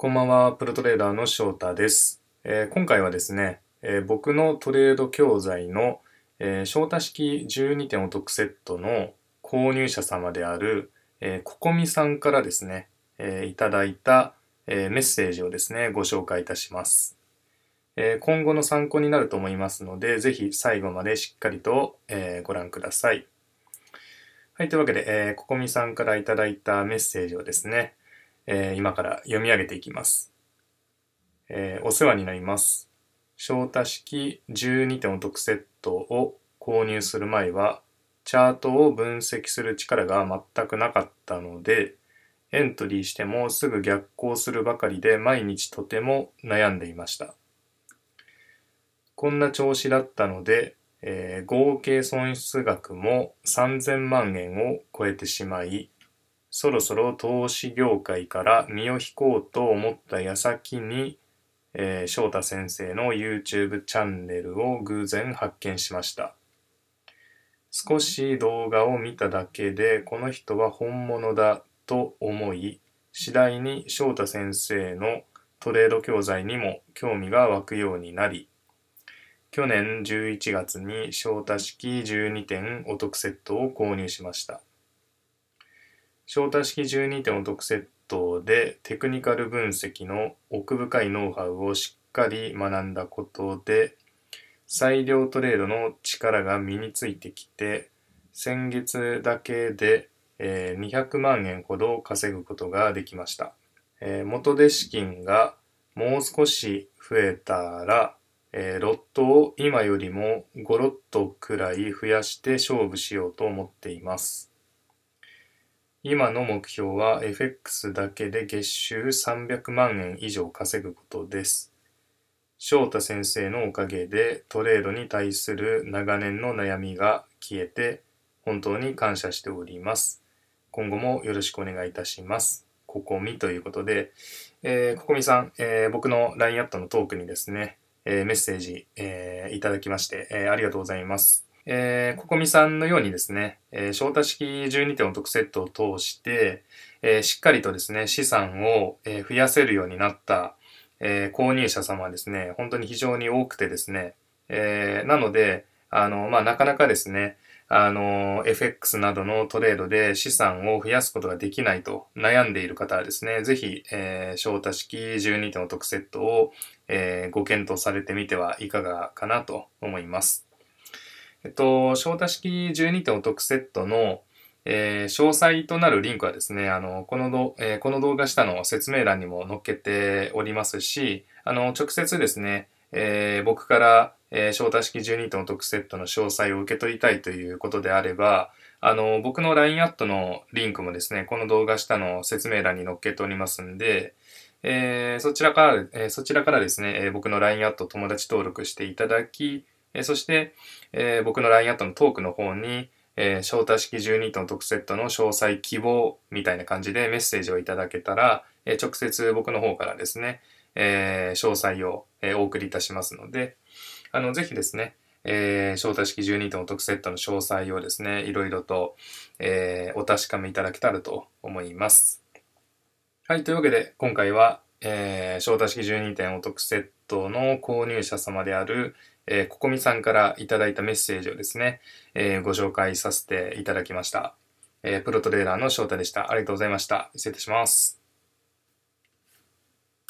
こんばんは、プロトレーダーの翔太です。えー、今回はですね、えー、僕のトレード教材の、えー、翔太式12点お得セットの購入者様である、えー、ここみさんからですね、えー、いただいた、え、メッセージをですね、ご紹介いたします。え、今後の参考になると思いますので、ぜひ最後までしっかりと、え、ご覧ください。はい、というわけで、えー、ここみさんからいただいたメッセージをですね、えー、今から読み上げていきます。えー、お世話になります。翔太式12点お得セットを購入する前は、チャートを分析する力が全くなかったので、エントリーしてもすぐ逆行するばかりで毎日とても悩んでいました。こんな調子だったので、えー、合計損失額も3000万円を超えてしまい、そろそろ投資業界から身を引こうと思った矢先に、えー、翔太先生の YouTube チャンネルを偶然発見しました。少し動画を見ただけで、この人は本物だと思い、次第に翔太先生のトレード教材にも興味が湧くようになり、去年11月に翔太式12点お得セットを購入しました。招待式12点お得セットでテクニカル分析の奥深いノウハウをしっかり学んだことで裁量トレードの力が身についてきて先月だけで、え200万円ほど稼ぐことができました、え元で資金がもう少し増えたら、えロットを今よりも5ロットくらい増やして勝負しようと思っています。今の目標は FX だけで月収300万円以上稼ぐことです。翔太先生のおかげでトレードに対する長年の悩みが消えて本当に感謝しております。今後もよろしくお願いいたします。ここみということで、えー、ここみさん、えー、僕の LINE アットのトークにですね、えー、メッセージ、え、いただきまして、え、ありがとうございます。えー、ここみさんのようにですね、えー、翔太式12点お得セットを通して、えー、しっかりとですね、資産を、え、増やせるようになった、え、購入者様はですね、本当に非常に多くてですね、え、なので、あの、まあ、なかなかですね、あの、FX などのトレードで資産を増やすことができないと悩んでいる方はですね、ぜひ、えー、翔太式12点お得セットを、えー、ご検討されてみてはいかがかなと思います。えっと、翔太式12点お得セットの、えー、詳細となるリンクはですね、あの、このど、えー、この動画下の説明欄にも載っけておりますし、あの、直接ですね、えー、僕から、えー、招待式12点お得セットの詳細を受け取りたいということであれば、あの、僕の LINE アットのリンクもですね、この動画下の説明欄に載っけておりますんで、えー、そちらから、えー、そちらからですね、えー、僕の LINE アット友達登録していただき、えそして、え僕の LINE アットのトークの方に、えー、招待式12トの特セットの詳細希望みたいな感じでメッセージをいただけたら、え直接僕の方からですね、え、詳細を、え、お送りいたしますので、あの、ぜひですね、えー、招待式12トの特セットの詳細をですね、いろいろと、えー、お確かめいただけたらと思います。はい、というわけで、今回は、えー、招待式12点お得セットの購入者様である、えー、ここみさんからいただいたメッセージをですね、えー、ご紹介させていただきました。えー、プロトレーラーの翔太でした。ありがとうございました。失礼いたします。